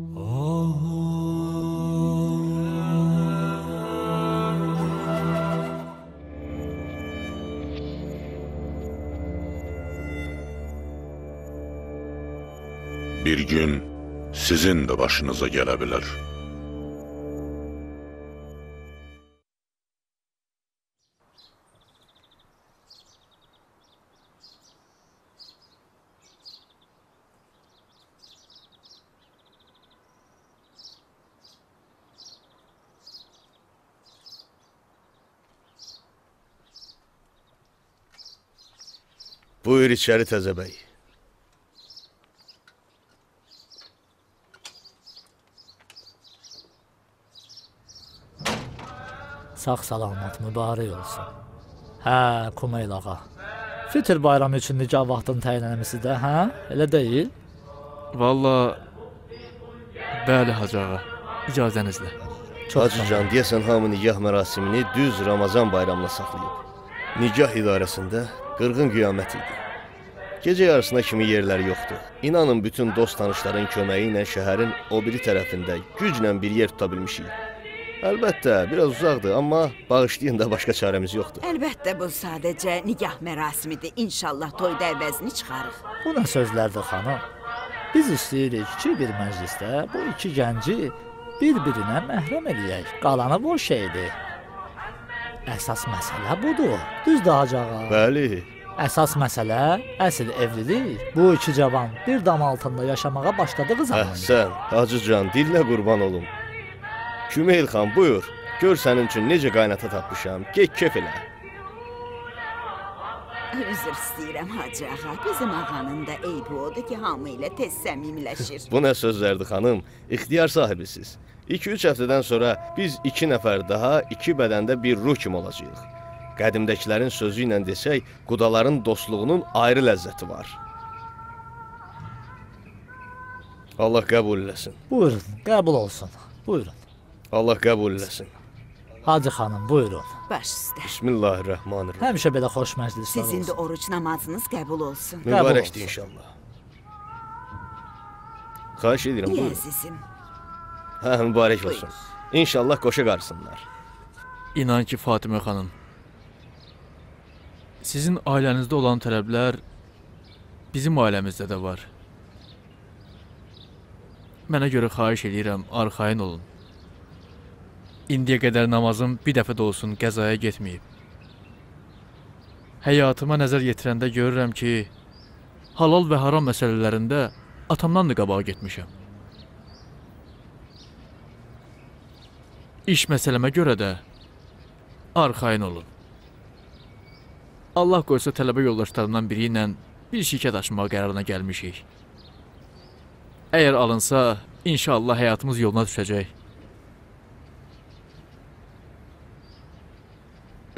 Bir gün sizin de başınıza gelebilir. Buyur içəri təzə bəy. Sağ-salamat mübarək olsun. Hə, Kumeyl ağa. Fitr bayramı üçün nikah vaxtını təyin etmisiniz də, hə? Elə deyil? Valla Bəli Hacı ağa, icazənizlə. Hacıcan deyəsən hamı nigah mərasimini düz Ramazan bayramına saxlayıb. Nigah idarəsində qırğın qiyamət idi. Gecə yarısına kimi yerləri yoxdur. İnanın bütün dost tanışların köməyi ilə şəhərin o biri tərəfində güclə bir yer tuta bilmişik. Əlbəttə, biraz uzaqdır, amma bağışlayın da başqa çarəmiz yoxdur. Əlbəttə bu sadəcə nigah mərasimidir. İnşallah toyda əvəzini çıxarıq. Bu nə sözlərdir xanım? Biz istəyirik ki, bir məclisdə bu iki gənci bir-birinə məhrəm eləyək. Qalanı boş şeydir. Əsas məsələ budur. Düzdür Hacı ağa? Bəli, Əsas məsələ əsl evlilik. Bu iki cavan bir dam altında yaşamağa başladığı zaman. əhsən, Hacıcan, dilinə qurban olum. Kümeyl xan, buyur. Gör sənin üçün necə qaynata tapmışam. Get kef elə. Üzr istəyirəm Hacı ağa. Bizim ağanın da eybi odur ki, hamı ilə tez səmimiləşir. Bu nə sözlərdir xanım? İxtiyar sahibisiz. 2-3 həftədən sonra biz 2 nəfər daha iki bədəndə bir ruh kimi olacağıq. Qədimdəkilərin sözü ilə desək, qudaların dostluğunun ayrı ləzzəti var. Allah qəbul eləsin. Buyurun, qəbul olsun. Buyurun. Allah qəbul eləsin. Hacı xanım, buyurun. Baş üstə. Bismillahirrahmanirrahim. Həmişə belə xoş məclislər Sizin də olsun. oruc namazınız qəbul olsun. Mübarəkdir olsun. inşallah. Xahiş edirəm, İyi buyurun. əzizim. Hə, mübarək olsun. İnşallah qoşa qarsınlar. İnan ki Fatimə xanım. Sizin ailənizdə olan tələblər bizim ailəmizdə də var. Mənə görə xahiş edirəm, arxayın olun. İndiyə qədər namazım bir dəfə də olsun qəzaya getməyib. Həyatıma nəzər yetirəndə görürəm ki, halal və haram məsələlərində atamdan da qabağa getmişəm. İş məsələmə görə də arxayın olun. Allah qoysa tələbə yoldaşlarımdan biri ilə bir şirkət açmağa qərarına gəlmişik. Əgər alınsa, inşallah həyatımız yoluna düşəcək.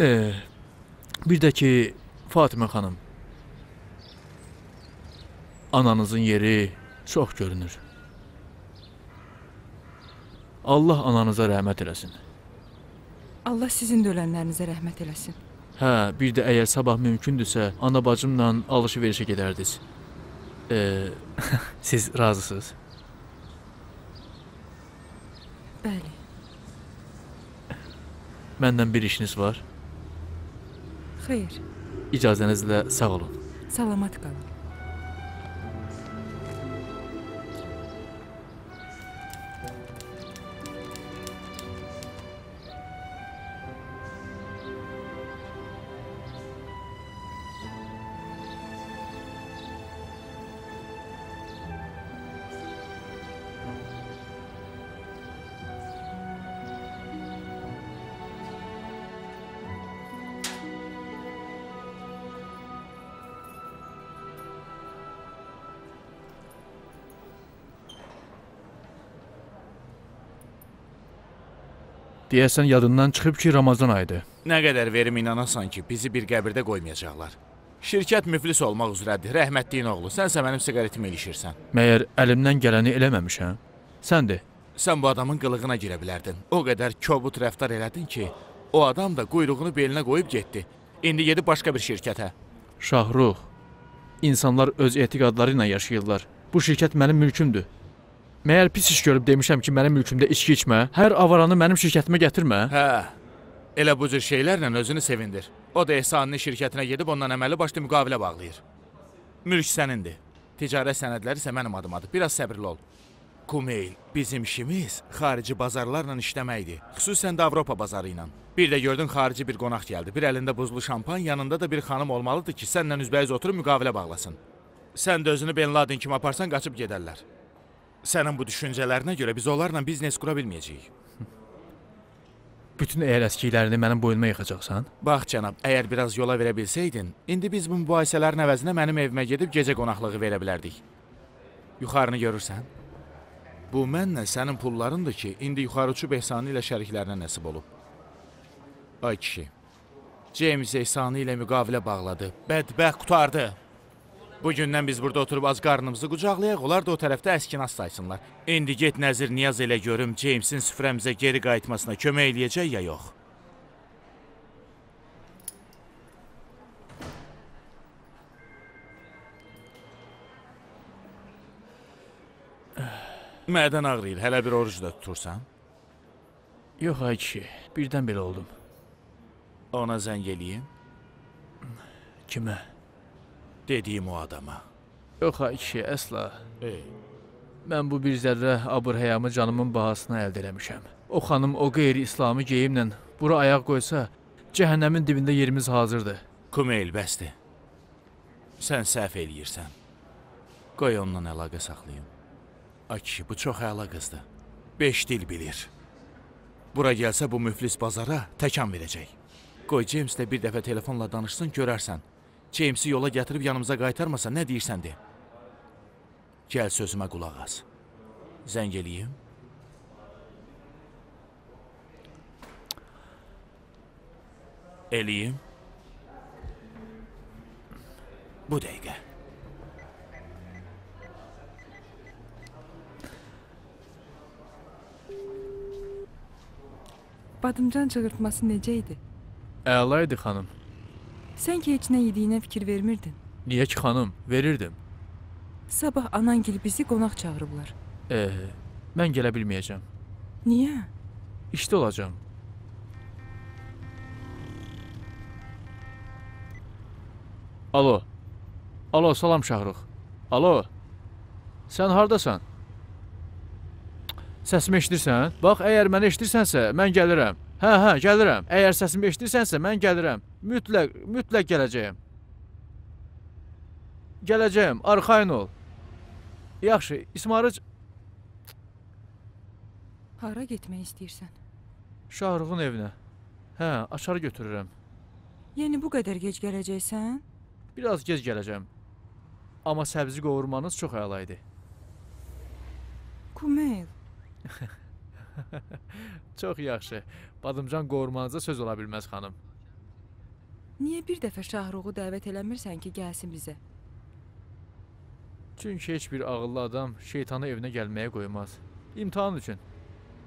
Ee, bir də ki, Fatimə xanım, ananızın yeri çox görünür. Allah ananıza rəhmət eləsin. Allah sizin də ölənlərinizə rəhmət eləsin. Hə, bir də əgər sabah mümkündürsə, ana bacımla alış-verişə gedərdiniz. Ee, siz razısınız? Bəli. Məndən bir işiniz var. Xeyr. İcazənizlə sağ olun. Salamat qalın. Deyəsən yadından çıxıb ki, Ramazan ayıdır. Nə qədər verim inanasan ki, bizi bir qəbirdə qoymayacaqlar. Şirkət müflis olmaq üzrədir. Rəhmətliyin oğlu, sənsə mənim siqaretimi ilişirsən. Məyər əlimdən gələni eləməmişəm? Sən de. Sən bu adamın qılığına girə bilərdin. O qədər kobud rəftar elədin ki, o adam da quyruğunu belinə qoyub getdi. İndi gedib başqa bir şirkətə. Şahrux, insanlar öz etiqadları ilə yaşayırlar. Bu şirkət mənim mülkümdür. Məyər pis iş görüb demişəm ki, mənim mülkümdə içki içmə, hər avaranı mənim şirkətimə gətirmə? Hə. Elə bu cür şeylərlə özünü sevindir. O da Ehsanın şirkətinə gedib ondan əməli başlı müqavilə bağlayır. Mülk sənindir. Ticarət sənədləri isə mənim adımadır. Biraz səbirli ol. Kumeyl, bizim işimiz xarici bazarlarla işləməkdir. Xüsusən də Avropa bazarı ilə. Bir də gördün xarici bir qonaq gəldi. Bir əlində buzlu şampan, yanında da bir xanım olmalıdır ki, səninlə üzbəyiz oturub müqavilə bağlasın. Sən də özünü Ben Laden kimi aparsan qaçıb gedərlər. Sənin bu düşüncələrinə görə biz onlarla biznes qura bilməyəcəyik. Bütün əyər əskiklərini mənim boynuma yıxacaqsan? Bax cənab, əgər biraz yola verə bilsəydin, indi biz bu mübahisələrin əvəzinə mənim evimə gedib gecə qonaqlığı verə bilərdik. Yuxarını görürsən? Bu mənlə sənin pullarındır ki, indi yuxarı uçub Ehsanı ilə şəriklərinə nəsib olub. Ay kişi, James Ehsanı ilə müqavilə bağladı. Bədbəxt qutardı. Bugündən biz burada oturub az qarnımızı qucaqlayaq, onlar da o tərəfdə əskinas saysınlar. İndi get nəzir niyaz elə görüm Jamesin süfrəmizə geri qayıtmasına kömək eləyəcək ya yox. Mədən ağrıyır. Hələ bir oruc da tutursan. Yox ay kişi, birdən belə oldum. Ona zəng eləyim. Kimə? Dediyim o adama. Yox ay kişi, əsla. Ey, Mən bu bir zərrə abır-həyamı canımın bahasına əldə eləmişəm. O xanım o qeyri-İslami geyimlə bura ayaq qoysa, cəhənnəmin dibində yerimiz hazırdır. Kumeyl bəsdir. Sən səhv eləyirsən. Qoy onunla əlaqə saxlayım. Ay kişi, bu çox əla qızdır. Beş dil bilir. Bura gəlsə bu müflis bazara təkan verəcək. Qoy Jameslə bir dəfə telefonla danışsın, görərsən. Jamesi yola gətirib yanımıza qaytarmasa nə deyirsən de. Gəl sözümə qulaq as. Zəng eləyim. Eləyim. Bu dəqiqə. Badımcan çığırtması necə idi? Əla idi xanım. Sən ki heç nə yediyinə fikir vermirdin. Niyə ki xanım? Verirdim. Sabah anangil bizi qonaq çağırıblar. E, mən gələ bilməyəcəm. Niyə? İşdə olacağam. Alo. Alo, salam Şahrux. Alo. Sən hardasan? Səsimi eşidirsən? Bax, əgər məni eşidirsənsə, mən gəlirəm. Hə, hə, gəlirəm. Əgər səsimi eşidirsənsə, mən gəlirəm. Mütləq, mütləq gələcəyəm. Gələcəyəm, arxayın ol. Yaxşı, İsmarıc Hara getmək istəyirsən? Şahruxun evinə. Hə, açarı götürürəm. Yəni bu qədər gec gələcəksən? Biraz gec gələcəm. Amma səbzi qovurmanız çox əla idi. Kumeyl, Çox yaxşı. Badımcan qovurmanıza söz ola bilməz xanım. niyə bir dəfə Şahruğu dəvət eləmirsən ki, gəlsin bizə? Çünki heç bir ağıllı adam şeytanı evinə gəlməyə qoymaz. İmtahan üçün.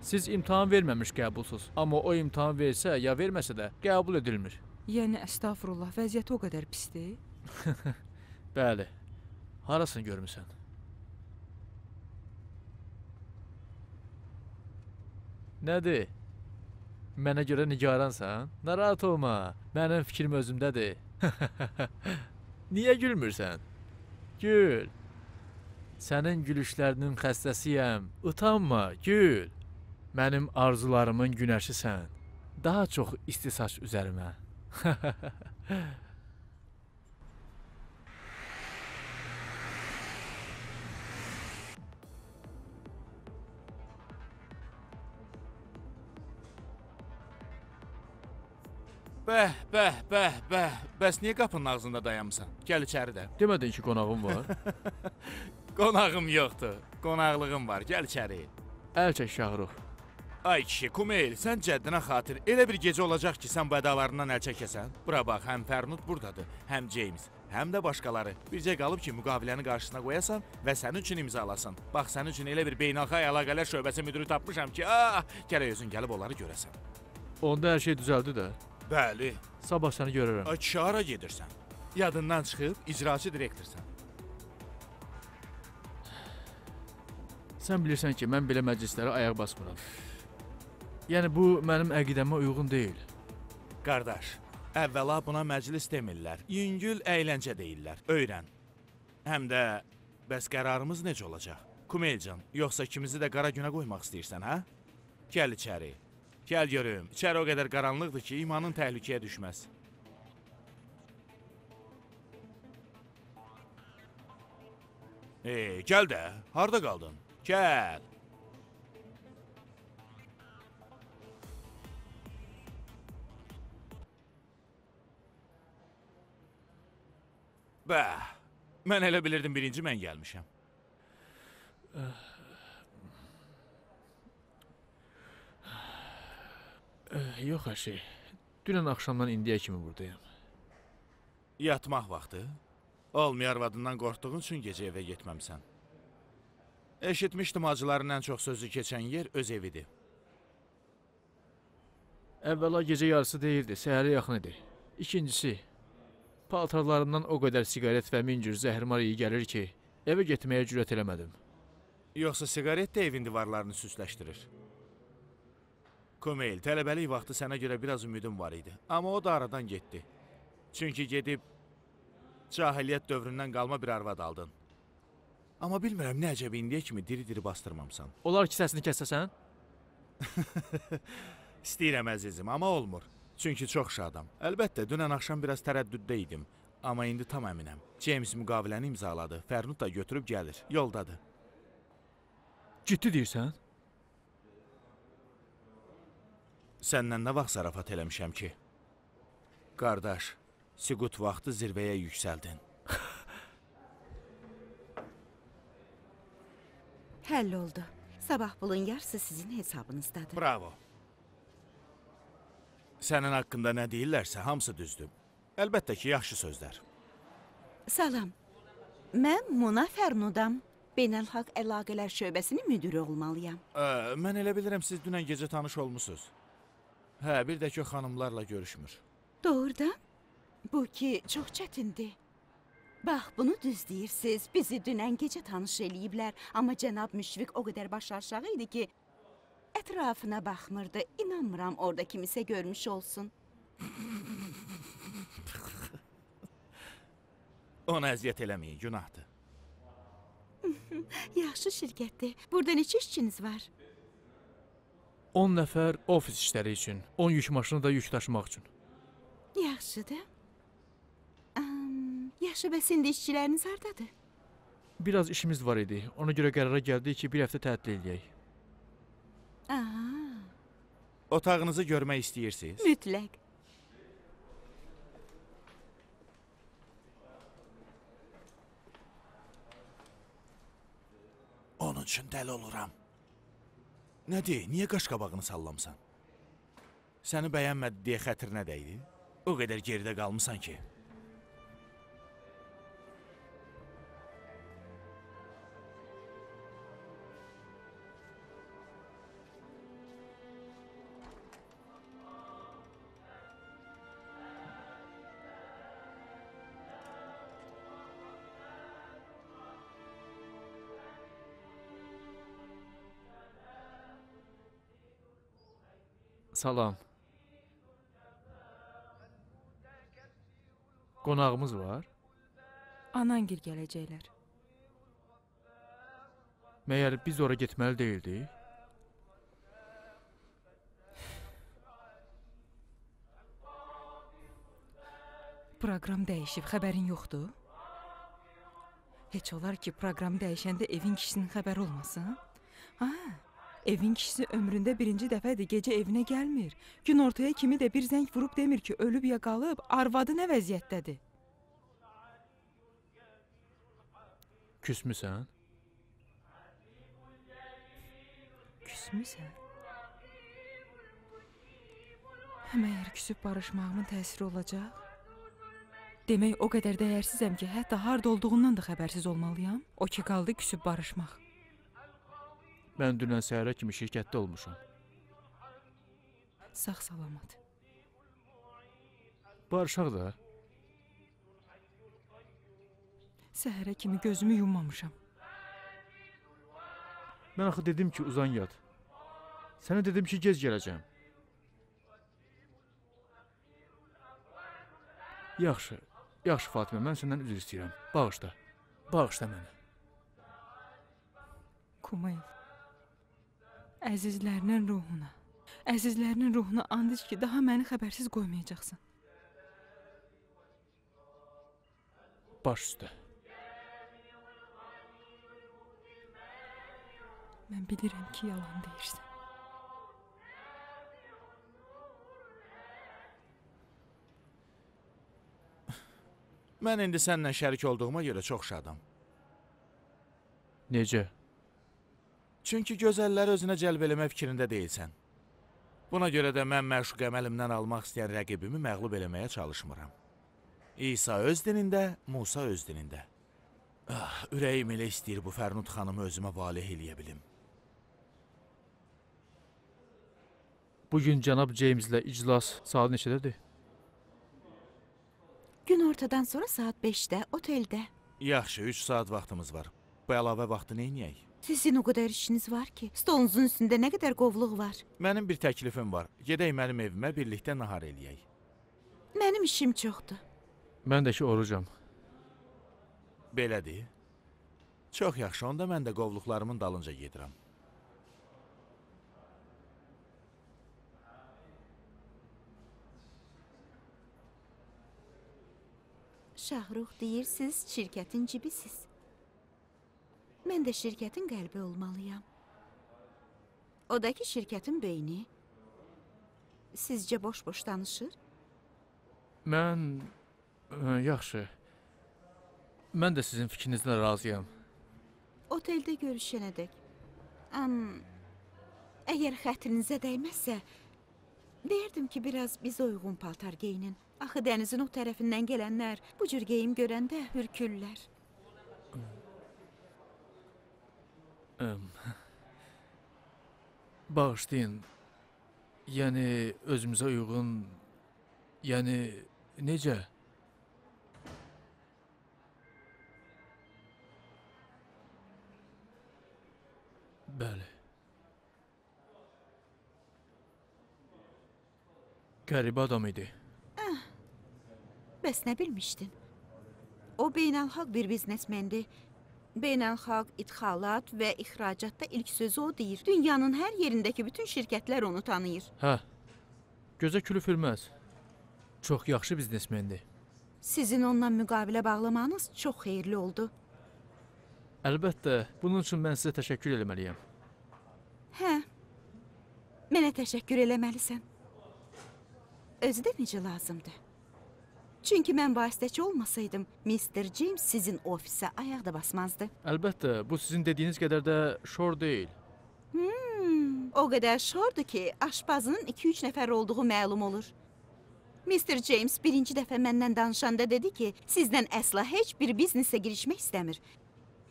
Siz imtahan verməmiş qəbulsuz. Amma o imtahan versə ya verməsə də qəbul edilmir. Yəni əstəğfurullah, vəziyyəti o qədər pisdir? Bəli. Harasını görmüsən? Nədir? Mənə görə nigaransan? Narahat olma. Mənim fikrim özümdədir. Niyə gülmürsən? Gül. Sənin gülüşlərinin xəstəsiyəm. Utanma, gül. Mənim arzularımın günəşisən. Daha çox istisaç üzərimə. Bəh, bəh, bəh, bəh. Bəs niyə qapının ağzında dayanmısan? Gəl içəri də. Demədin ki, qonağım var. Qonağım yoxdur. Qonaqlığım var. Gəl içəri. Əl çək Şahrux. Ay kişi, Kumeyl, sən cəddinə xatir elə bir gecə olacaq ki, sən bu ədalarından əl çəkəsən. Bura bax, həm Fərnud burdadır, həm James, həm də başqaları. Bircə qalıb ki, müqaviləni qarşısına qoyasan və sənin üçün imzalasın. Bax, sənin üçün elə bir beynəlxalq əlaqələr şöbəsi müdiri tapmışam ki, ah, gərək özün gəlib onları görəsən. Onda hər şey düzəldi də. Bəli. Sabah səni görərəm. Ay kişi, hara gedirsən? Yadından çıxıb icraçı direktorsan. Sən bilirsən ki, mən belə məclislərə ayaq basmıram. Yəni bu mənim əqidəmə uyğun deyil. Qardaş, əvvəla buna məclis demirlər. Yüngül əyləncə deyirlər. Öyrən. Həm də bəs qərarımız necə olacaq? Kumelcan, yoxsa ikimizi də qara günə qoymaq istəyirsən, hə? Gəl içəri. Gəl görüm. İçəri o qədər qaranlıqdır ki, imanın təhlükəyə düşməz. Ey, gəl də. Harda qaldın? Gəl. Bəh, mən elə bilirdim birinci mən gəlmişəm. Eh, Yox əşi. Dünən axşamdan indiyə kimi burdayam. Yatmaq vaxtı. Olmayar arvadından qorxduğun üçün gecə evə getməmisən. Eşitmişdim acıların ən çox sözü keçən yer öz evidir. Əvvəla gecə yarısı deyildi, səhərə yaxın idi. İkincisi, paltarlarımdan o qədər siqaret və min cür zəhrimar iyi gəlir ki, evə getməyə cürət eləmədim. Yoxsa siqaret də evin divarlarını süsləşdirir. Komeyl, tələbəlik vaxtı sənə görə biraz ümidim var idi, amma o da aradan getdi. Çünki gedib cahiliyyət dövründən qalma bir arvad aldın. Amma bilmirəm nə əcəb indiyə kimi diri-diri bastırmamısan. Olar ki, səsini kəsəsən? İstəyirəm əzizim, amma olmur. Çünki çox şadam. Əlbəttə, dünən axşam biraz tərəddüddə idim, amma indi tam əminəm. James müqaviləni imzaladı. Fərnud da götürüb gəlir. Yoldadır. Ciddi deyirsən? Səndən nə vaxt zarafat eləmişəm ki? Qardaş, Siqut vaxtı zirvəyə yüksəldin. Həll oldu. Sabah pulun yarısı sizin hesabınızdadır. Bravo. Sənin haqqında nə deyirlərsə hamısı düzdür. Əlbəttə ki, yaxşı sözlər. Salam. Mən Muna Fərnudam. Beynəlxalq Əlaqələr şöbəsinin müdiri olmalıyam. Ə, mən elə bilirəm siz dünən gecə tanış olmusunuz. Hə, bir də ki, xanımlarla görüşmür. Doğrudan? Bu ki çox çətindir. Bax, bunu düz deyirsiz. Bizi dünən gecə tanış eləyiblər, amma cənab müşfiq o qədər baş aşağı idi ki, ətrafına baxmırdı. İnanmıram orada kimisə görmüş olsun. Ona əziyyət eləməyin, günahdır. Yaxşı şirkətdir. Burada neçə işçiniz var? 10 nəfər ofis işləri üçün, 10 yük maşını da yük daşımaq üçün. Yaxşıdır. Am, yaxşı bəs indi işçiləriniz hardadır? Biraz işimiz var idi. Ona görə qərara gəldik ki, bir həftə tətil eləyək. Aha, Otağınızı görmək istəyirsiniz? mütləq. Onun üçün dəli oluram. Nədir? Niyə qaşqabağını sallamısan? Səni bəyənmədi deyə xətrinə dəydi? O qədər geridə qalmısan ki. Salam. Qonağımız var. Anangil gələcəklər. Məyər biz ora getməli deyildik? Proqram dəyişib, xəbərin yoxdur? Heç olar ki, proqram dəyişəndə evin kişisinin xəbəri olmasın? Ha, evin kişisi ömründə birinci dəfədir gecə evinə gəlmir. Gün ortaya kimi də bir zəng vurub demir ki, ölüb ya qalıb, arvadı nə vəziyyətdədir? Küsmüsən? Küsmüsən? Məyər küsüb barışmağımın təsiri olacaq? Demək o qədər dəyərsizəm ki, hətta harda olduğundan da xəbərsiz olmalıyam. O ki qaldı küsüb barışmaq. Mən dünən səhərə kimi şirkətdə olmuşam. Sağ-salamat. Barışaq da. Səhərə kimi gözümü yummamışam. Mən axı dedim ki, uzan yat. Sənə dedim ki, gec gələcəm. Yaxşı, yaxşı Fatimə, mən səndən üzr istəyirəm. Bağışla. Bağışla məni. Kumayl. Əzizlərinin ruhuna, əzizlərinin ruhuna and iç ki, daha məni xəbərsiz qoymayacaqsan. Baş üstə. Mən bilirəm ki, yalan deyirsən. Mən indi səninlə şərik olduğuma görə çox şadam. Necə? Çünki gözəlləri özünə cəlb eləmə fikrində deyilsən. Buna görə də mən məşuq əməlimdən almaq istəyən rəqibimi məğlub eləməyə çalışmıram. İsa öz dinində, Musa öz dinində. Ah, ürəyim elə istəyir bu Fərnud xanımı özümə valeh eləyə bilim. Bu gün cənab Jameslə iclas saat neçədədir? Gün ortadan sonra saat 5-də oteldə. Yaxşı, 3 saat vaxtımız var. Bu əlavə vaxtı neyniyək? Sizin o qədər işiniz var ki, stolunuzun üstündə nə qədər qovluq var. Mənim bir təklifim var. Gedək mənim evimə birlikdə nahar eləyək. Mənim işim çoxdur. Mən də ki orucam. Belədir. Çox yaxşı, onda mən də qovluqlarımın dalınca gedirəm. Şahrux deyirsiz, şirkətin cibisiz. Mən də şirkətin qəlbi olmalıyam. O da ki, şirkətin beyni. Sizcə boş-boş danışır? Mən ə, yaxşı. Mən də sizin fikrinizlə razıyam. Oteldə görüşənədək. Am, əgər xətrinizə dəyməzsə, deyərdim ki, biraz bizə uyğun paltar geyinin. Axı dənizin o tərəfindən gələnlər bu cür geyim görəndə hürkürlər. Əm, Bağışlayın. Yəni özümüzə uyğun yəni necə? Bəli. Qəribə adam idi. Bəs nə bilmişdin? O beynəlxalq bir biznesmendir. Beynəlxalq idxalat və ixracatda ilk sözü o deyir. Dünyanın hər yerindəki bütün şirkətlər onu tanıyır. Hə. Gözə külüf ilməz. Çox yaxşı biznesmendir. Sizin onunla müqavilə bağlamanız çox xeyirli oldu. Əlbəttə, bunun üçün mən sizə təşəkkür etməliyəm. Hə. Mənə təşəkkür eləməlisən. Özü də necə lazımdır. Çünki mən vasitəçi olmasaydım, Mr. James sizin ofisə ayaq da basmazdı. Əlbəttə, bu sizin dediyiniz qədər də şor deyil. Hmm, o qədər şordur ki, aşpazının 2-3 nəfər olduğu məlum olur. Mr. James birinci dəfə məndən danışanda dedi ki, sizdən əsla heç bir biznesə girişmək istəmir.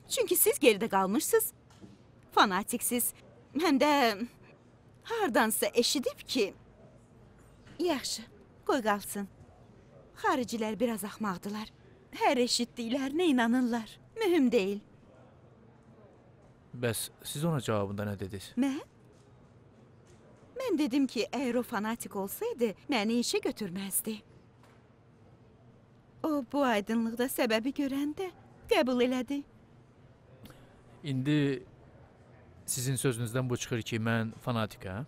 Çünki siz geridə qalmışsınız. Fanatiksiz. Həm də hardansa eşidib ki, yaxşı, qoy qalsın. Xaricilər biraz axmaqdılar. Hər eşitdiklərinə inanırlar. Mühüm deyil. Bəs siz ona cavabında nə dediniz? Mən? Mən dedim ki, əgər o fanatik olsaydı, məni işə götürməzdi. O bu aydınlıqda səbəbi görəndə qəbul elədi. İndi sizin sözünüzdən bu çıxır ki, mən fanatikəm.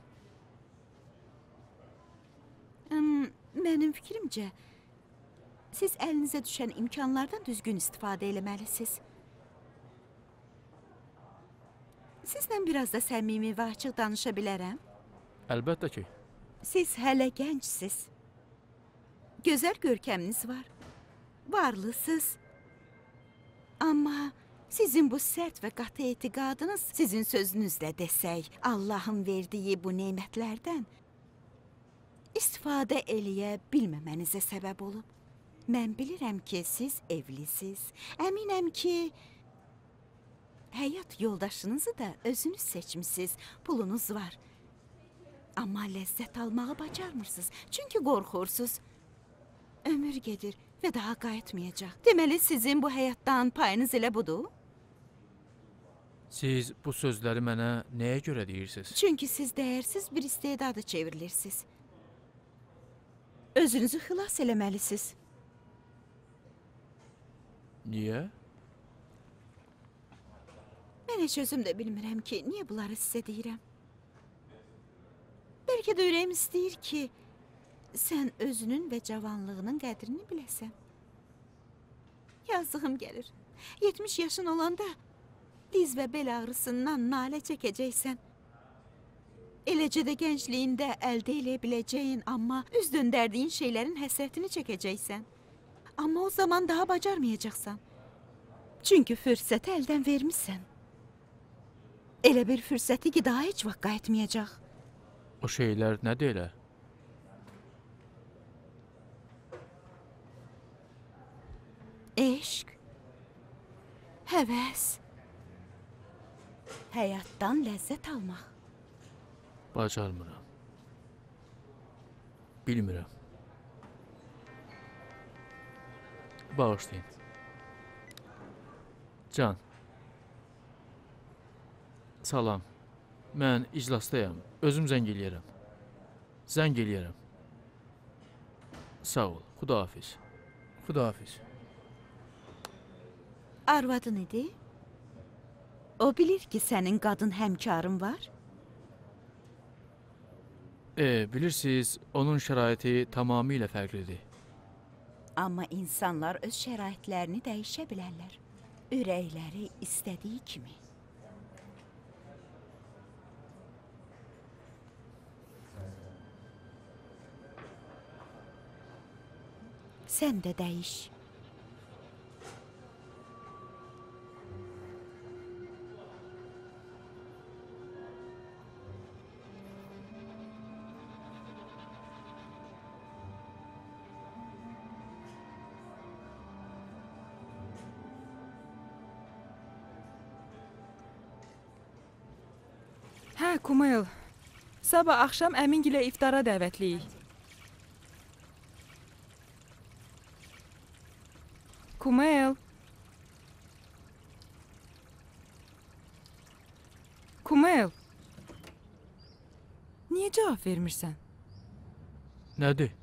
Hmm, mənim fikrimcə, siz əlinizə düşən imkanlardan düzgün istifadə eləməlisiniz. Sizlə biraz da səmimi və açıq danışa bilərəm. Əlbəttə ki. Siz hələ gəncsiniz. Gözəl görkəminiz var. Varlısınız. Amma sizin bu sərt və qatı etiqadınız sizin sözünüzlə desək, Allahın verdiyi bu nemətlərdən istifadə eləyə bilməmənizə səbəb olub. Mən bilirəm ki, siz evlisiz. Əminəm ki, həyat yoldaşınızı da özünüz seçmisiniz. Pulunuz var. Amma ləzzət almağı bacarmırsınız. Çünki qorxursunuz. Ömür gedir və daha qayıtmayacaq. Deməli sizin bu həyatdan payınız elə budur? Siz bu sözləri mənə nəyə görə deyirsiniz? Çünki siz dəyərsiz bir istedada çevrilirsiniz. Özünüzü xilas eləməlisiniz. Niyə? Mən heç özüm də bilmirəm ki, niyə bunları sizə deyirəm. Bəlkə də ürəyim istəyir ki, sən özünün və cavanlığının qədrini biləsən. Yazığım gəlir. 70 yaşın olanda diz və bel ağrısından nalə çəkəcəksən. Eləcə də gəncliyində əldə edə biləcəyin, amma üz döndərdiyin şeylərin həsrətini çəkəcəksən. Amma o zaman daha bacarmayacaqsan. Çünki fürsəti əldən vermisən. Elə bir fürsəti ki, daha heç vaxt qayıtmayacaq. O şeylər nədir elə? Eşq, həvəs, həyatdan ləzzət almaq. Bacarmıram. Bilmirəm. Bağışlayın. Can. Salam. Mən iclasdayam. Özüm zəng eləyərəm. Zəng eləyərəm. Sağ ol. Xudahafiz. Xudahafiz. Arvadın idi? O bilir ki, sənin qadın həmkarın var. E, bilirsiniz, onun şəraiti tamamilə fərqlidir. Amma insanlar öz şəraitlərini dəyişə bilərlər. Ürəkləri istədiyi kimi. Sən də dəyiş. Hə, Kumayl. Sabah axşam əmingilə iftara dəvətliyik. Kumayl. Kumayl. Niyə cavab vermirsən? Nədir?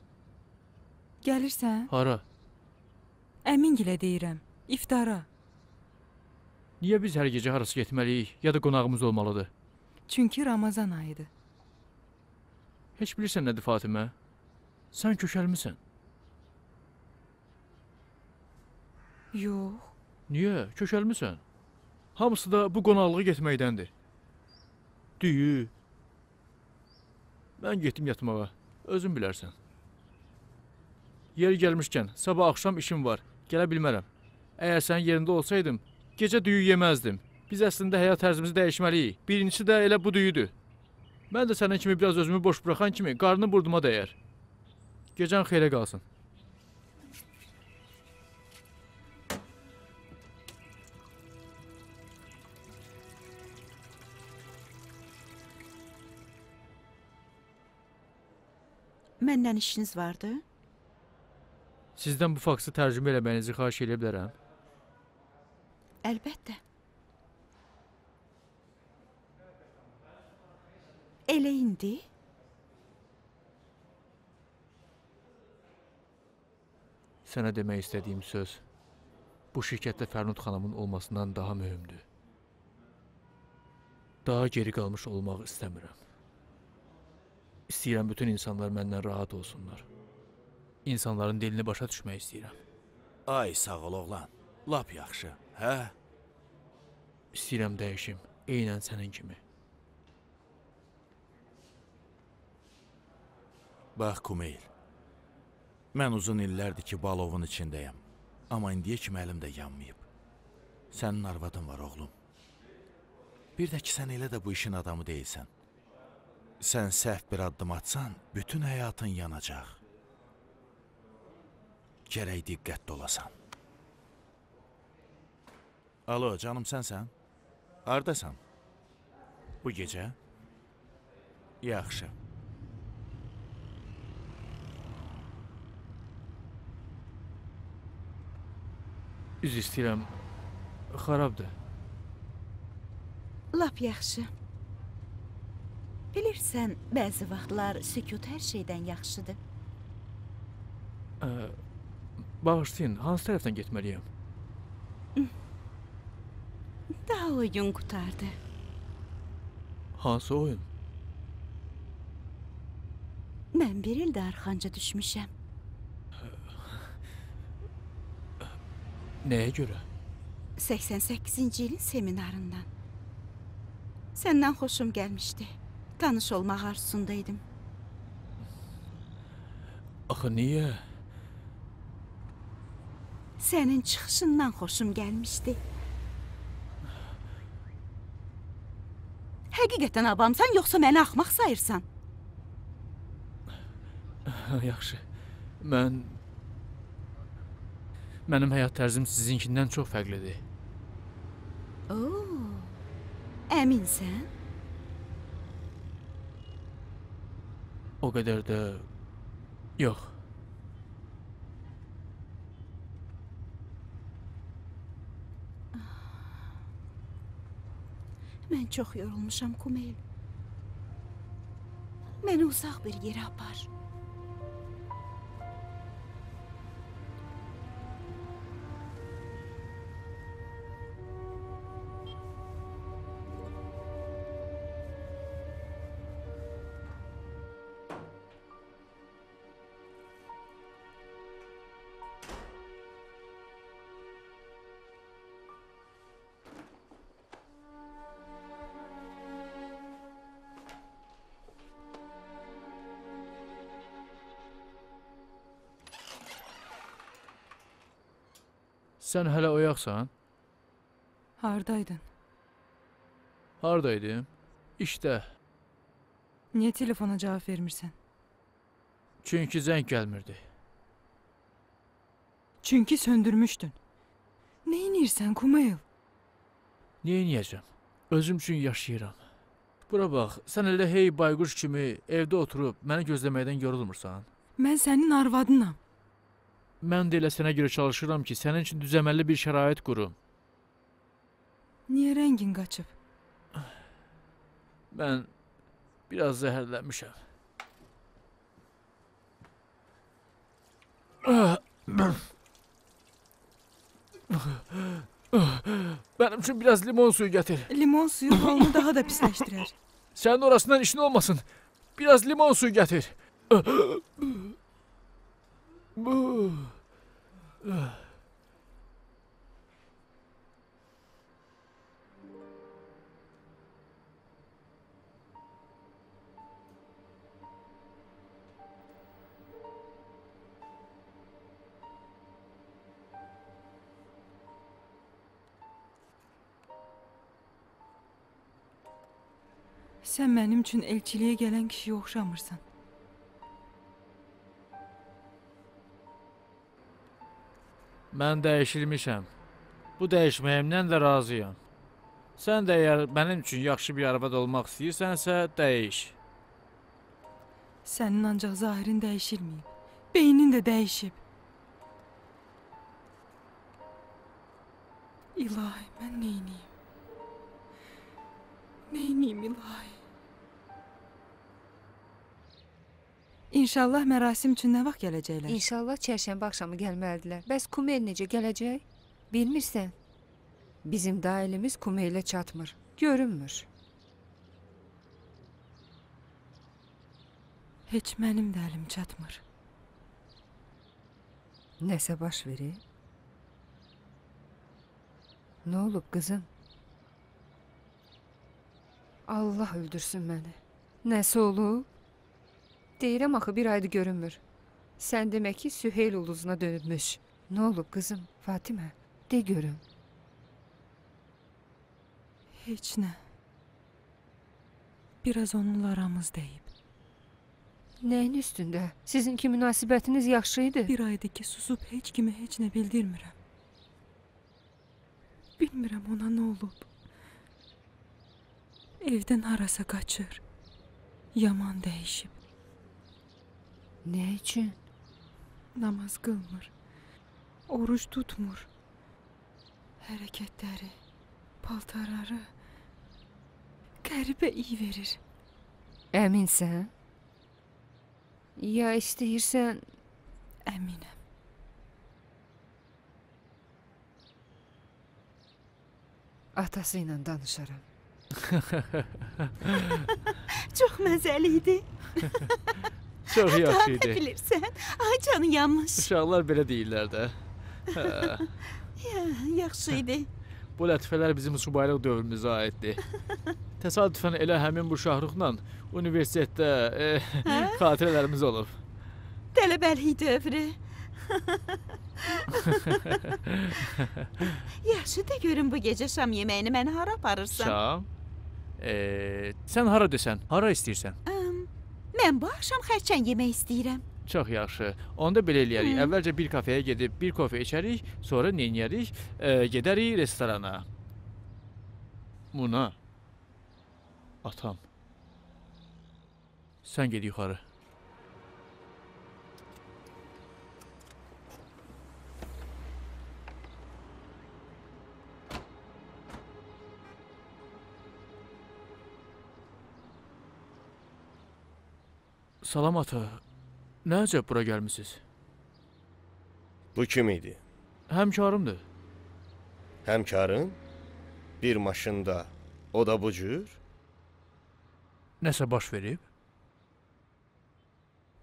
Gəlirsən? Hara? Əmingilə deyirəm. İftara. Niyə biz hər gecə harasa getməliyik, ya da qonağımız olmalıdır? Çünki Ramazan ayıdır. Heç bilirsən nədir Fatimə? Sən kökəlmisən. Yox. Niyə? Kökəlmisən. Hamısı da bu qonaqlığa getməkdəndir. Düyü. Mən getdim yatmağa. Özün bilərsən. Yeri gəlmişkən, sabah axşam işim var. Gələ bilmərəm. Əgər sənin yerində olsaydım, gecə düyü yeməzdim. Biz əslində həyat tərzimizi dəyişməliyik. Birincisi də elə bu düyüdür. Mən də sənin kimi biraz özümü boş buraxan kimi qarnım burduma dəyər. Gecən xeyrə qalsın. Məndən işiniz vardı? Sizdən bu faksı tərcümə eləməyinizi xahiş edə bilərəm. Əlbəttə. Elə indi? Sənə demək istədiyim söz bu şirkətdə Fərnud xanımın olmasından daha mühümdür. Daha geri qalmış olmaq istəmirəm. İstəyirəm bütün insanlar məndən rahat olsunlar. İnsanların dilini başa düşmək istəyirəm. Ay sağ ol oğlan. Lap yaxşı. Hə? İstəyirəm dəyişim, eynən sənin kimi. Bax Kumeyl. Mən uzun illərdir ki, balovun içindəyəm. Amma indiyə kimi əlim də yanmayıb. Sənin arvadın var, oğlum. Bir də ki, sən elə də bu işin adamı deyilsən. Sən səhv bir addım atsan, bütün həyatın yanacaq. Gərək diqqətli olasan. Alo, canım sənsən? Hardasan? Bu gecə? Yaxşı. Üz istəyirəm. Xarabdır. Lap yaxşı. Bilirsən, bəzi vaxtlar sükut hər şeydən yaxşıdır. Ə, bağışlayın, hansı tərəfdən getməliyəm? Daha oyun qutardı. Hansı oyun? Mən bir ildə arxanca düşmüşəm. Nəyə görə? 88-ci ilin seminarından. Səndən xoşum gəlmişdi. Tanış olmaq arzusundaydım. Axı niyə? Sənin çıxışından xoşum gəlmişdi. Həqiqətən abamsan, yoxsa məni axmaq sayırsan? Yaxşı. Mən Mənim həyat tərzim sizinkindən çox fərqlidir. Oo. Əminsən? O qədər də yox. Mən çox yorulmuşam, Kumel. Məni uzaq bir yerə apar. Sən hələ oyaqsan? Hardaydın? Hardaydım? İşdə. Niyə telefona cavab vermirsən? Çünki zəng gəlmirdi. Çünki söndürmüşdün. Nə edirsən, Kumail? Niyə eləyəcəm? Özüm üçün yaşayıram. Bura bax, sən elə hey bayquş kimi evdə oturub məni gözləməkdən yorulmursan. Mən sənin arvadınam. Mən də elə sənə görə çalışıram ki, sənin üçün düzəməlli bir şərait qurum. Niyə rəngin qaçıb? Mən biraz zəhərlənmişəm. Mənim üçün biraz limon suyu gətir. Limon suyu halını daha da pisləşdirər. Sənin orasından işin olmasın. Biraz limon suyu gətir. Bu. Sən mənim üçün elçiliyə gələn kişiyə oxşamırsan. Mən dəyişilmişəm. Bu dəyişməyimdən də razıyam. Sən də əgər mənim üçün yaxşı bir arvad olmaq istəyirsənsə, dəyiş. Sənin ancaq zahirin dəyişilməyib. Beynin də dəyişib. İlahi, mən neyniyim? Neyniyim ilahi? İnşallah mərasim üçün nə vaxt gələcəklər? İnşallah çərşənbə axşamı gəlməlidirlər. Bəs Kumel necə gələcək? Bilmirsən? Bizim dailimiz Kumelə çatmır. Görünmür. Heç mənim də əlim çatmır. Nəsə baş verib? Nə olub qızım? Allah öldürsün məni. Nəsə olub? Deyirəm axı bir aydır görünmür. Sən demək ki, Süheyl ulduzuna dönübmüş. Nə olub qızım? Fatimə, de görüm. Heç nə. Biraz onunla aramız deyib. Nəyin üstündə? Sizinki münasibətiniz yaxşı idi. Bir aydır ki, susub heç kimə heç nə bildirmirəm. Bilmirəm ona nə olub. Evdən harasa qaçır. Yaman dəyişib. Nə üçün? Namaz qılmır. Oruç tutmur. Hərəkətləri, paltarları qəribə iyi verir. Əminsən? Ya istəyirsən Əminəm. atası ilə danışaram. Çox məzəli idi. Çox yaxşı idi. bilirsən? Ay canı yanmış. Uşaqlar belə deyirlər də. Hə, Ya, yaxşı idi. bu lətifələr bizim subaylıq dövrümüzə aiddir. Təsadüfən elə həmin bu şahruxla universitetdə e, xatirələrimiz olub. Tələbəlik dövrü. Yaxşı da görüm bu gecə şam yeməyini məni hara aparırsan? Şam. E, sən hara desən? Hara istəyirsən? Əm, mən bu axşam xərçəng yemək istəyirəm. Çox yaxşı. Onda belə eləyərik. Hı. Əvvəlcə bir kafeyə gedib bir kofe içərik, sonra nə edərik? E, gedərik restorana. Muna. Atam. Sən get yuxarı. Salam ata. Nə əcəb bura gəlmisiniz? Bu kim idi? Həmkarımdır. Həmkarın? Bir maşında. O da bu cür? Nəsə baş verib?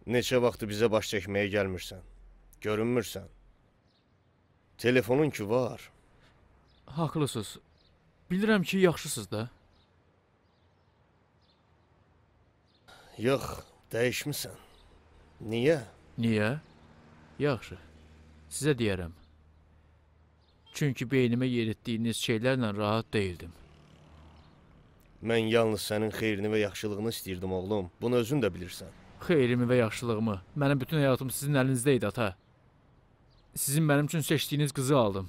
Neçə vaxtı bizə baş çəkməyə gəlmirsən? Görünmürsən? Telefonun ki var. Haqlısınız. Bilirəm ki, yaxşısınız da. Yox, dəyişmisən. Niyə? Niyə? Yaxşı. Sizə deyərəm. Çünki beynimə yeritdiyiniz şeylərlə rahat deyildim. Mən yalnız sənin xeyrini və yaxşılığını istəyirdim oğlum. Bunu özün də bilirsən. Xeyrimi və yaxşılığımı, mənim bütün həyatım sizin əlinizdə idi ata. Sizin mənim üçün seçdiyiniz qızı aldım.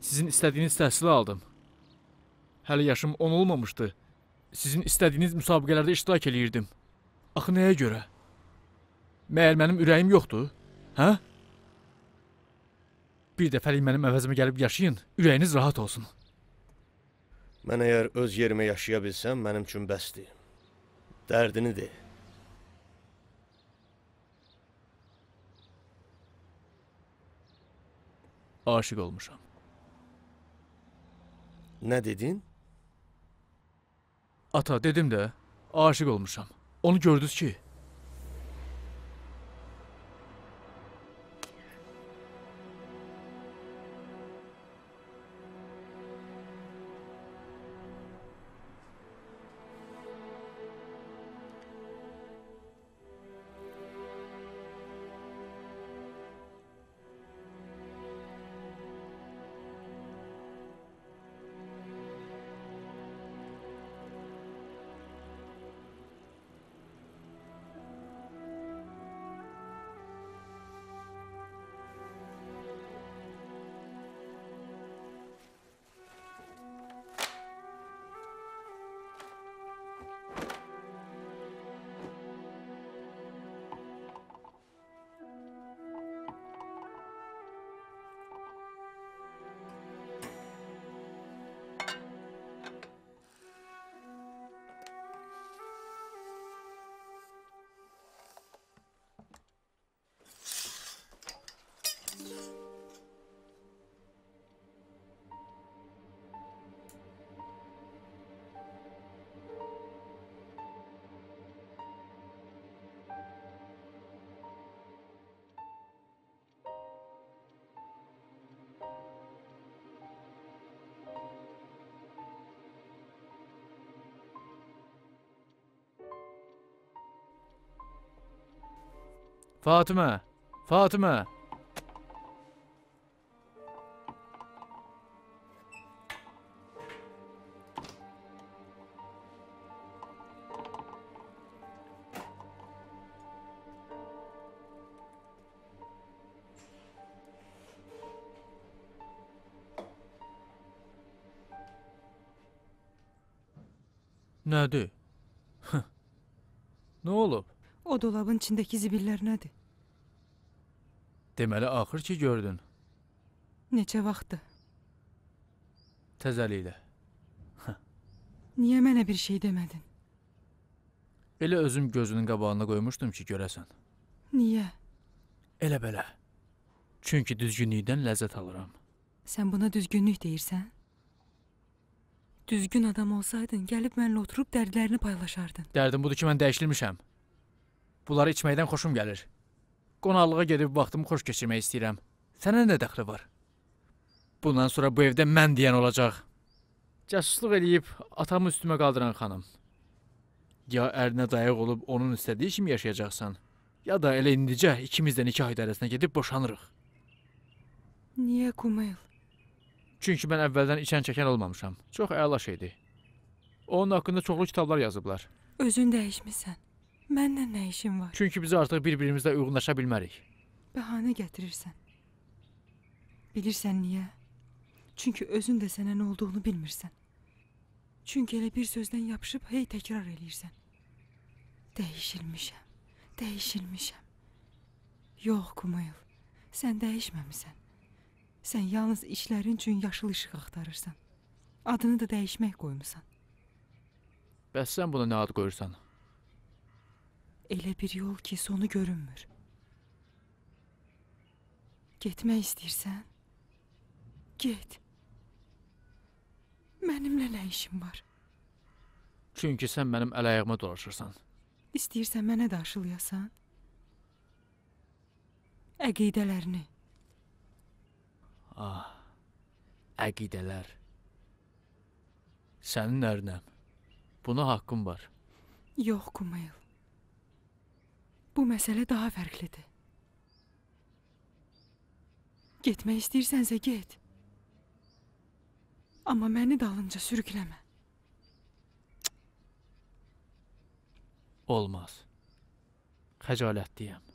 Sizin istədiyiniz təhsili aldım. Hələ yaşım 10 olmamışdı. Sizin istədiyiniz müsabiqələrdə iştirak eləyirdim. Axı nəyə görə? Məyər mənim ürəyim yoxdur? Hə? Bir dəfəlik mənim əvəzimə gəlib yaşayın, ürəyiniz rahat olsun. Mən əgər öz yerimə yaşaya bilsəm, mənim üçün bəsdir. Dərdini de. Aşiq olmuşam. Nə dedin? Ata dedim də, aşiq olmuşam. Onu gördünüz ki? Fatimə, Fatimə. Dolabın içindəki zibillər nədir? Deməli axır ki gördün. Neçə vaxtdır? Təzəliklə. Niyə mənə bir şey demədin? Elə özüm gözünün qabağına qoymuşdum ki, görəsən. Niyə? Elə belə. Çünki düzgünlükdən ləzzət alıram. Sən buna düzgünlük deyirsən? Düzgün adam olsaydın, gəlib mənlə oturub dərdlərini paylaşardın. Dərdim budur ki, mən dəyişilmişəm. Bunları içməkdən xoşum gəlir. Qonaqlığa gedib vaxtımı xoş keçirmək istəyirəm. Sənə nə dəxli var? Bundan sonra bu evdə mən deyən olacaq. Casusluq eləyib atamı üstümə qaldıran xanım. Ya ərinə dayaq olub onun istədiyi kimi yaşayacaqsan, ya da elə indicə ikimiz də nikah idarəsinə gedib boşanırıq. Niyə Kumayl? Çünki mən əvvəldən içən çəkən olmamışam. Çox əla şeydir. Onun haqqında çoxlu kitablar yazıblar. Özün dəyişmisən. Mənlə nə işin var? Çünki biz artıq bir-birimizlə uyğunlaşa bilmərik. Bəhanə gətirirsən. Bilirsən niyə? Çünki özün də sənə nə olduğunu bilmirsən. Çünki elə bir sözdən yapışıb hey təkrar eləyirsən. Dəyişilmişəm. Dəyişilmişəm. Yox, Kumayl. Sən dəyişməmisən. Sən yalnız işlərin üçün yaşıl işıq axtarırsan. Adını da dəyişmək qoymusan. Bəs sən buna nə ad qoyursan? Elə bir yol ki, sonu görünmür. Getmək istəyirsən? Get. Mənimlə nə işin var? Çünki sən mənim əl-ayağıma dolaşırsan. İstəyirsən mənə də aşılayasan? Əqidələrini. Ah. Əqidələr. Sənin ərinəm. Buna haqqım var. Yox, Kumayl. Bu məsələ daha fərqlidir. Getmək istəyirsənsə get. Amma məni dalınca sürükləmə. Olmaz. Xəcalətliyəm.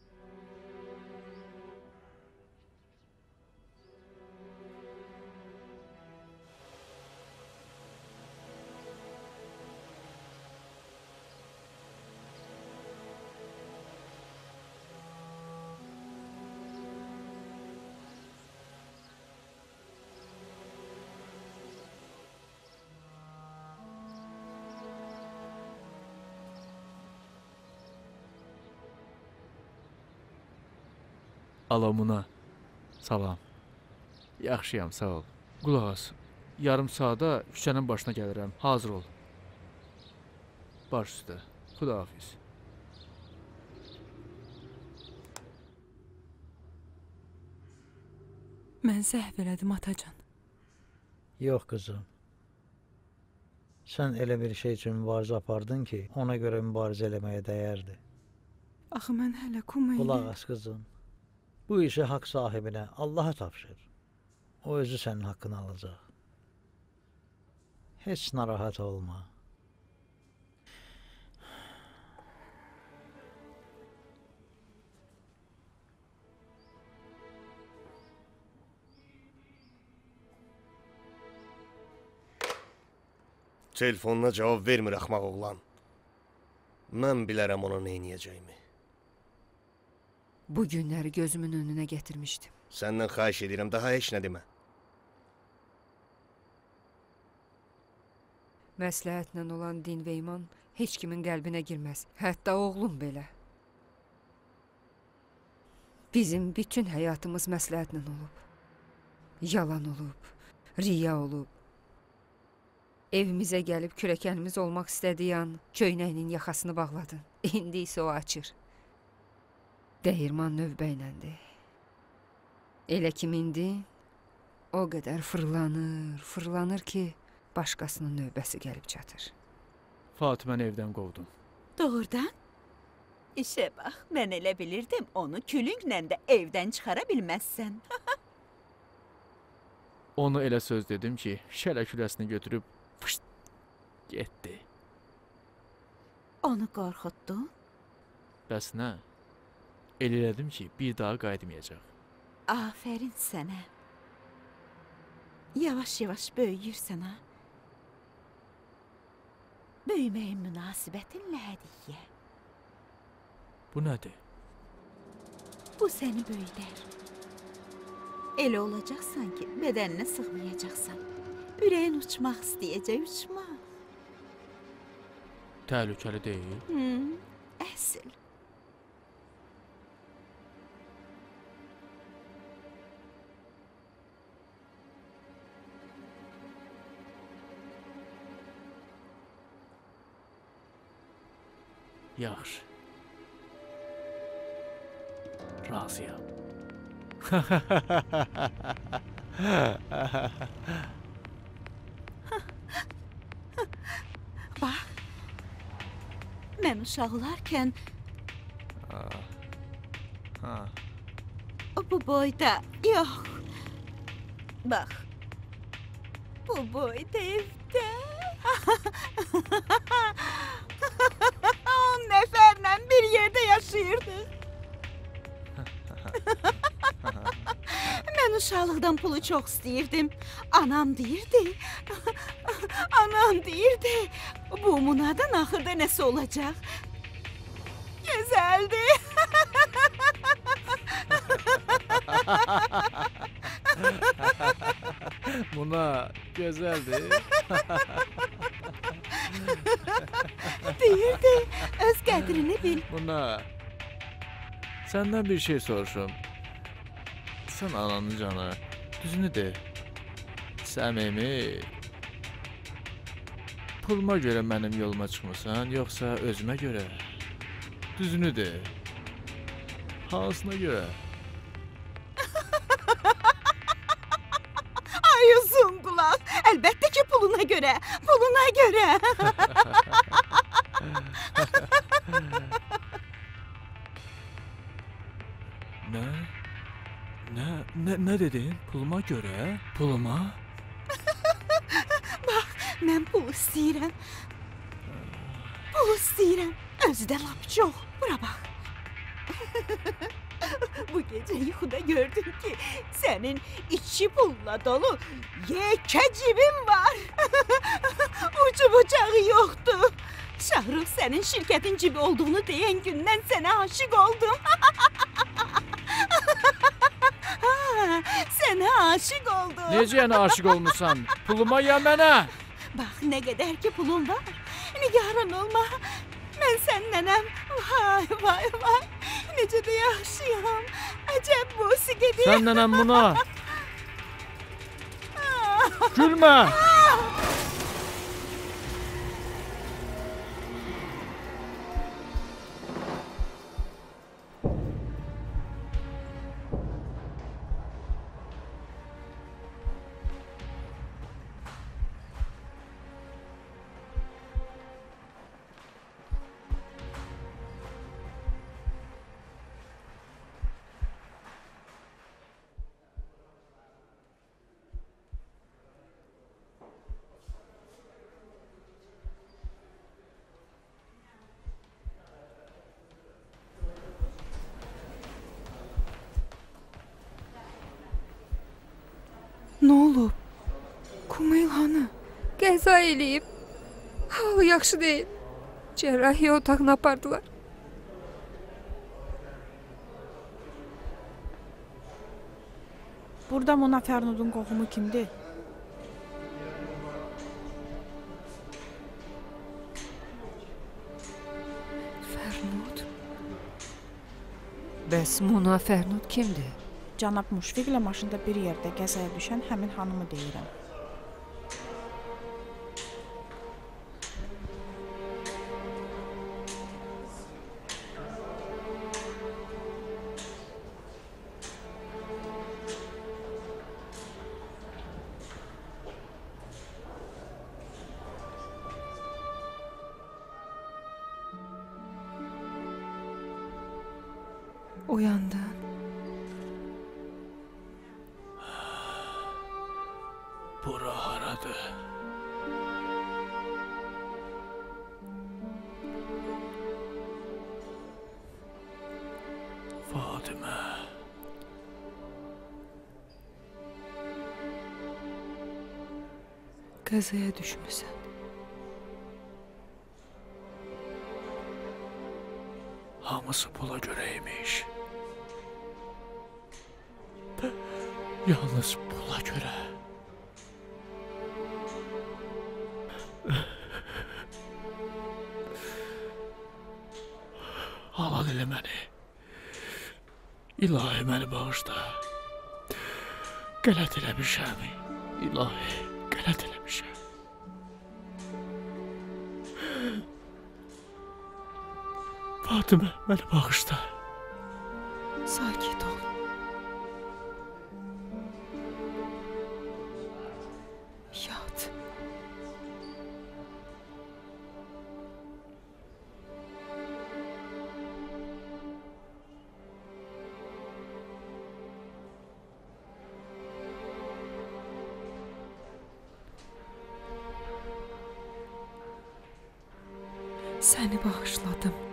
Alamuna. Salam. Yaxşıyam, sağ ol. Qulaq as. Yarım saata küçənin başına gəlirəm. Hazır ol. Baş üstə. Xudahafiz. Mən səhv elədim atacan. Yox qızım. Sən elə bir şey üçün mübarizə apardın ki, ona görə mübarizə eləməyə dəyərdi. Axı mən hələ Kumayl. Qulaq as qızım. Bu işi haqq sahibinə Allaha tapşır. O özü sənin haqqını alacaq. Heç narahat olma. Telefonuna cavab vermir axmaq oğlan. Mən bilərəm ona nə edəcəyimi. Bu günləri gözümün önünə gətirmişdim. Səndən xahiş edirəm, daha heç nə demə. Məsləhətlə olan din və iman heç kimin qəlbinə girməz. Hətta oğlum belə. Bizim bütün həyatımız məsləhətlə olub. Yalan olub, riya olub. Evimizə gəlib kürəkənimiz olmaq istədiyi an köynəyinin yaxasını bağladın. İndi isə o açır. Dəyirman növbə iləndir. Elə kim indi o qədər fırlanır, fırlanır ki, başqasının növbəsi gəlib çatır. Fatiməni evdən qovdum. Doğrudan? İşə bax, mən elə bilirdim onu külünglə də evdən çıxara bilməzsən. Onu elə söz dedim ki, şələ küləsini götürüb fışt, getdi. Onu qorxutdun? Bəs nə? El elədim ki, bir daha qayıtmayacaq. Afərin sənə. Yavaş-yavaş böyüyürsən ha. Böyüməyin münasibətinlə hədiyyə. Bu nədir? Bu səni böyüdər. Elə olacaqsan ki, bədəninə sığmayacaqsan. Ürəyin uçmaq istəyəcək, uçmaq. Təhlükəli deyil. Hmm, əsl. Yaxşı. Razıyam. Bax. Mən uşaqlarkən Ha. bu boyda yox. Bax. Bu boyda evdə. yaşayırdıq. Mən uşaqlıqdan pulu çox istəyirdim. Anam deyirdi. Anam deyirdi. Bu munadan axırda nəsə olacaq. Gözəldi. Buna gözəldir. deyirdi. Öz qədrini bil. Buna səndən bir şey soruşum. Sən ananın canı, düzünü de. Səmimi. Puluma görə mənim yoluma çıxmısan, yoxsa özümə görə? Düzünü de. Hansına görə? Ay uzun qulaq. Əlbəttə ki puluna görə. Puluna görə. nə, dedin? Puluma görə? Puluma? Mən pul istəyirəm. Pul istəyirəm. Özü də lap çox. Bura bax. Bu gecə yuxuda gördüm ki, sənin içi pulla dolu yekə cibin var. Ucu bucağı yoxdur. Şahrux sənin şirkətin cibi olduğunu deyən gündən sənə aşiq oldum. Ha, sənə aşiq oldum. Necə yəni aşiq olmusan? Puluma ya mənə? Bax nə qədər ki pulun var. Nigaran olma. Mən sənnənəm. Vay vay vay. Necə də yaxşıyam. Əcəb musiqidir. Səndən buna. Gülmə. Qəza eləyib. Halı yaxşı deyil. Cərrahiyyə otağına apardılar. Burada Mona Fernudun qohumu kimdir? Fərnud. Bəs Mona Fərnud kimdir? Cənab Muşfiqlə maşında bir yerdə qəzaya düşən həmin xanımı deyirəm. Oyandın. Bura haradır? Fatimə. Qəzaya düşmüsən. Hamısı pula görə Yalnız pula görə. Halal elə məni. İlahi məni bağışla. Qələt eləmişəm. İlahi, qələt eləmişəm. Fatimə, məni bağışla. Səni bağışladım.